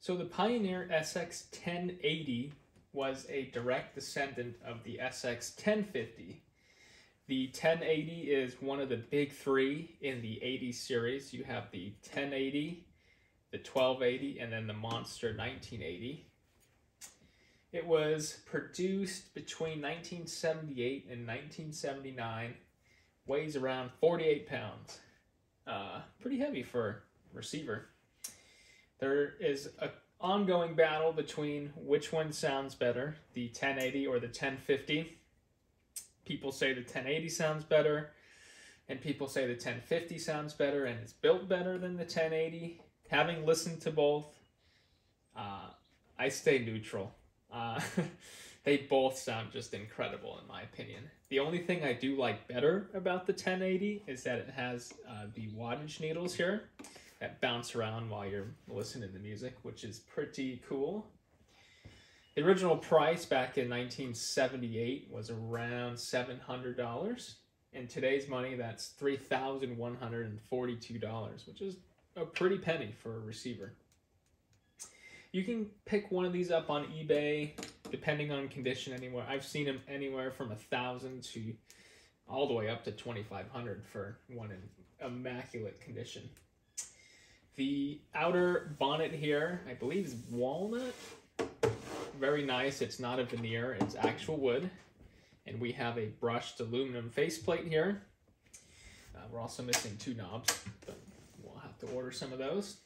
So the Pioneer SX 1080 was a direct descendant of the SX 1050. The 1080 is one of the big three in the 80 series. You have the 1080, the 1280, and then the Monster 1980. It was produced between 1978 and 1979, weighs around 48 pounds. Uh, pretty heavy for receiver. There is a ongoing battle between which one sounds better, the 1080 or the 1050. People say the 1080 sounds better, and people say the 1050 sounds better and it's built better than the 1080. Having listened to both, uh, I stay neutral. Uh, they both sound just incredible in my opinion. The only thing I do like better about the 1080 is that it has uh, the wattage needles here that bounce around while you're listening to music, which is pretty cool. The original price back in 1978 was around $700. In today's money, that's $3,142, which is a pretty penny for a receiver. You can pick one of these up on eBay, depending on condition anywhere. I've seen them anywhere from a thousand to all the way up to 2500 for one in immaculate condition. The outer bonnet here, I believe is walnut. Very nice. It's not a veneer, it's actual wood. And we have a brushed aluminum faceplate here. Uh, we're also missing two knobs, but we'll have to order some of those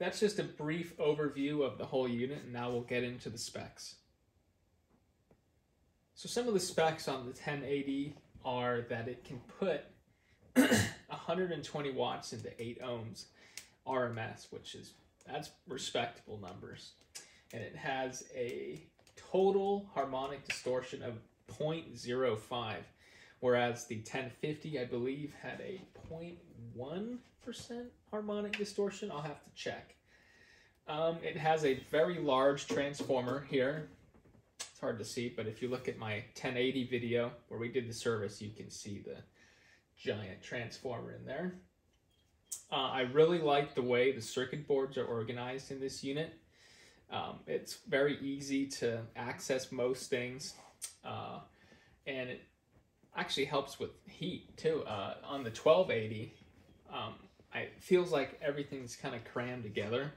that's just a brief overview of the whole unit, and now we'll get into the specs. So some of the specs on the 1080 are that it can put 120 watts into 8 ohms RMS, which is that's respectable numbers. And it has a total harmonic distortion of 0.05, whereas the 1050, I believe, had a 0.1 percent harmonic distortion. I'll have to check. Um, it has a very large transformer here. It's hard to see, but if you look at my 1080 video where we did the service, you can see the giant transformer in there. Uh, I really like the way the circuit boards are organized in this unit. Um, it's very easy to access most things, uh, and it actually helps with heat too. Uh, on the 1280, um, it feels like everything's kind of crammed together,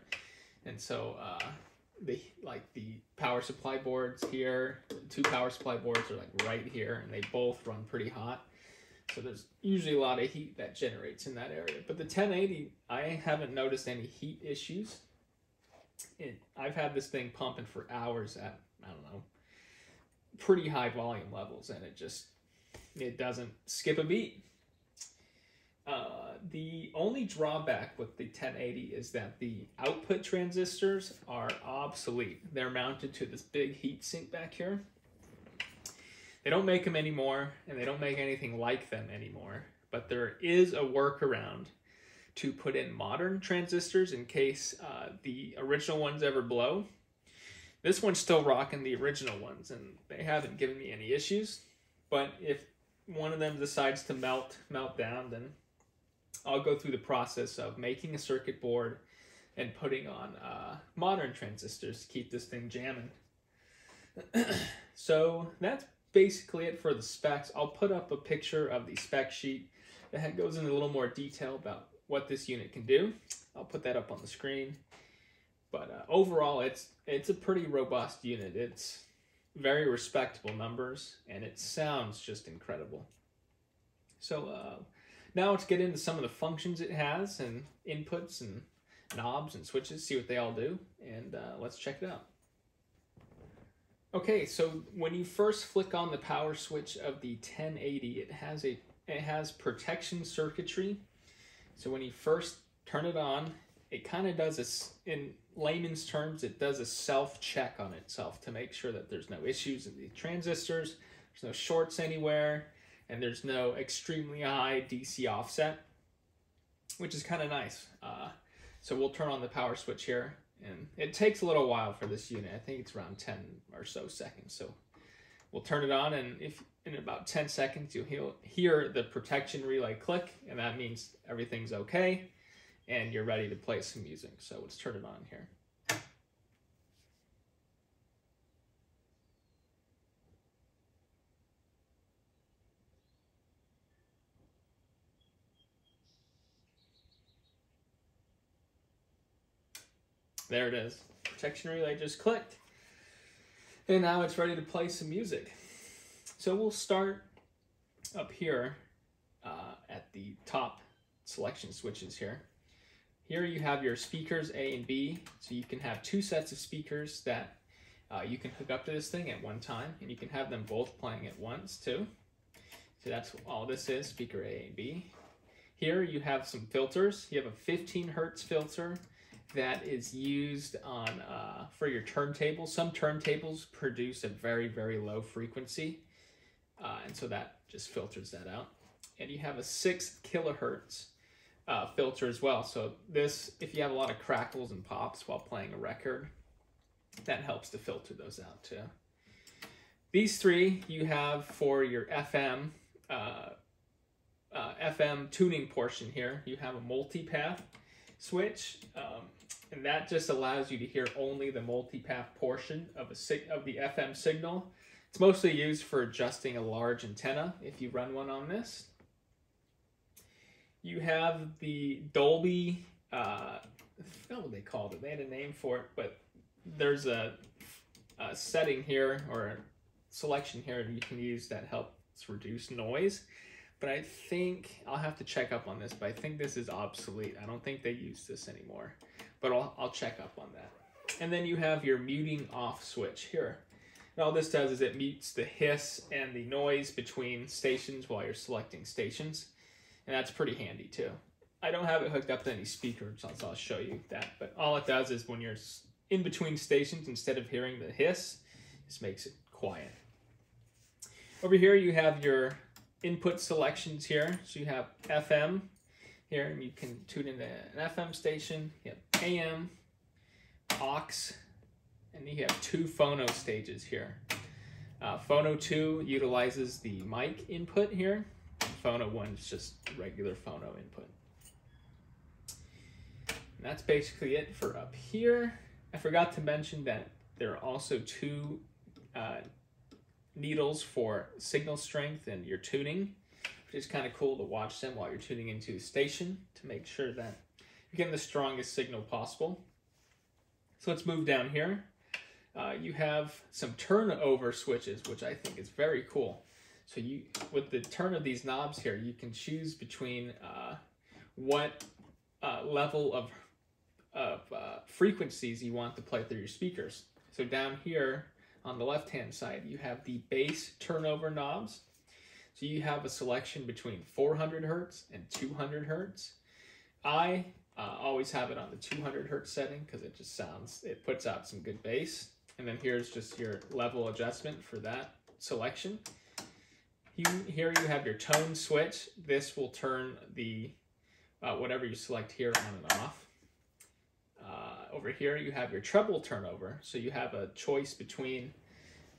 and so uh, the like the power supply boards here, two power supply boards are like right here, and they both run pretty hot. So there's usually a lot of heat that generates in that area. But the 1080, I haven't noticed any heat issues. It, I've had this thing pumping for hours at I don't know pretty high volume levels, and it just it doesn't skip a beat. Uh, the only drawback with the 1080 is that the output transistors are obsolete. They're mounted to this big heat sink back here. They don't make them anymore, and they don't make anything like them anymore. But there is a workaround to put in modern transistors in case uh, the original ones ever blow. This one's still rocking the original ones, and they haven't given me any issues. But if one of them decides to melt melt down, then I'll go through the process of making a circuit board and putting on uh, modern transistors to keep this thing jamming. so that's basically it for the specs. I'll put up a picture of the spec sheet that goes into a little more detail about what this unit can do. I'll put that up on the screen. But uh, overall, it's it's a pretty robust unit. It's very respectable numbers, and it sounds just incredible. So uh, now let's get into some of the functions it has and inputs and knobs and switches, see what they all do, and uh, let's check it out. Okay, so when you first flick on the power switch of the 1080, it has a it has protection circuitry. So when you first turn it on, it kind of does this in layman's terms, it does a self check on itself to make sure that there's no issues in the transistors, there's no shorts anywhere, and there's no extremely high DC offset, which is kind of nice. Uh, so we'll turn on the power switch here, and it takes a little while for this unit. I think it's around 10 or so seconds. So we'll turn it on, and if in about 10 seconds you'll hear the protection relay click, and that means everything's okay. and you're ready to play some music. So let's turn it on here. There it is. Protection relay just clicked. And now it's ready to play some music. So we'll start up here uh, at the top selection switches here. Here you have your speakers A and B, so you can have two sets of speakers that uh, you can hook up to this thing at one time, and you can have them both playing at once too. So that's all this is, speaker A and B. Here you have some filters. You have a 15 hertz filter that is used on uh, for your turntable. Some turntables produce a very, very low frequency, uh, and so that just filters that out. And you have a six kilohertz uh, filter as well. So this, if you have a lot of crackles and pops while playing a record, that helps to filter those out too. These three you have for your FM, uh, uh, FM tuning portion here. You have a multipath switch, um, and that just allows you to hear only the multipath portion of a of the FM signal. It's mostly used for adjusting a large antenna if you run one on this you have the Dolby. Uh, I forgot what they called it. They had a name for it, but there's a, a setting here or selection here that you can use that helps reduce noise. But I think I'll have to check up on this. But I think this is obsolete. I don't think they use this anymore. But I'll, I'll check up on that. And then you have your muting off switch here. And all this does is it mutes the hiss and the noise between stations while you're selecting stations and that's pretty handy too. I don't have it hooked up to any speakers, so I'll show you that. But all it does is when you're in between stations, instead of hearing the hiss, this makes it quiet. Over here you have your input selections here. So you have FM here, and you can tune into an FM station. You have AM, aux, and you have two phono stages here. Uh, phono 2 utilizes the mic input here, phono one is just regular phono input. And that's basically it for up here. I forgot to mention that there are also two uh, needles for signal strength and your tuning, which is kind of cool to watch them while you're tuning into the station to make sure that you're getting the strongest signal possible. So let's move down here. Uh, you have some turnover switches, which I think is very cool. So you, with the turn of these knobs here, you can choose between uh, what uh, level of, of uh, frequencies you want to play through your speakers. So down here on the left-hand side, you have the bass turnover knobs. So you have a selection between 400 hertz and 200 hertz. I uh, always have it on the 200 hertz setting because it just sounds, it puts out some good bass. And then here's just your level adjustment for that selection. Here you have your tone switch. This will turn the uh, whatever you select here on and off. Over here you have your treble turnover. So you have a choice between,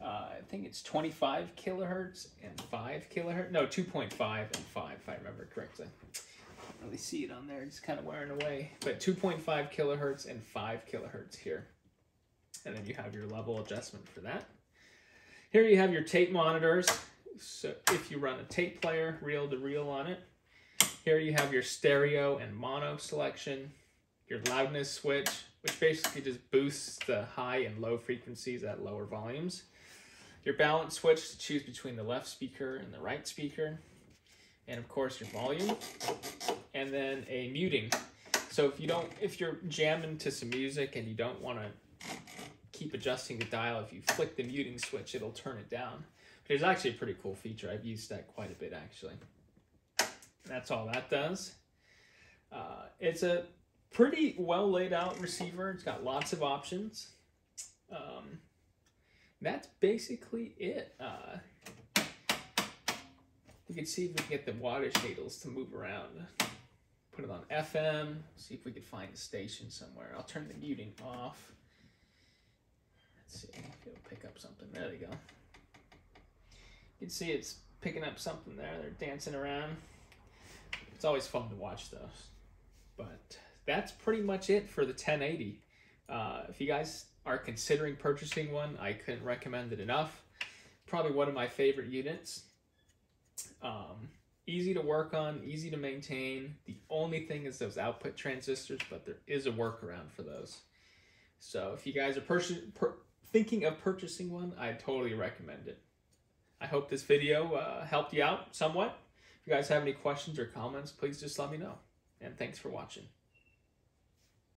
uh, I think it's 25 kilohertz and 5 kilohertz. No, 2.5 and 5 if I remember correctly. I don't really see it on there. It's kind of wearing away. But 2.5 kilohertz and 5 kilohertz here. And then you have your level adjustment for that. Here you have your tape monitors so if you run a tape player, reel to reel on it. Here you have your stereo and mono selection, your loudness switch, which basically just boosts the high and low frequencies at lower volumes. Your balance switch to choose between the left speaker and the right speaker. And of course your volume. And then a muting. So if you don't, if you're jamming to some music and you don't want to keep adjusting the dial, if you flick the muting switch, it'll turn it down. But It's actually a pretty cool feature. I've used that quite a bit actually. That's all that does. Uh, it's a pretty well laid out receiver. It's got lots of options. Um, that's basically it. Uh, we can see if we can get the wattage needles to move around. Put it on FM, see if we can find a station somewhere. I'll turn the muting off. Let's see it'll pick up something. There we go. You can see it's picking up something there. They're dancing around. It's always fun to watch those. But that's pretty much it for the 1080. Uh, if you guys are considering purchasing one, I couldn't recommend it enough. Probably one of my favorite units. Um, easy to work on, easy to maintain. The only thing is those output transistors, but there is a workaround for those. So if you guys are thinking of purchasing one, I totally recommend it. I hope this video uh, helped you out somewhat. If you guys have any questions or comments, please just let me know. And thanks for watching.